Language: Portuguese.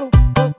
Oh.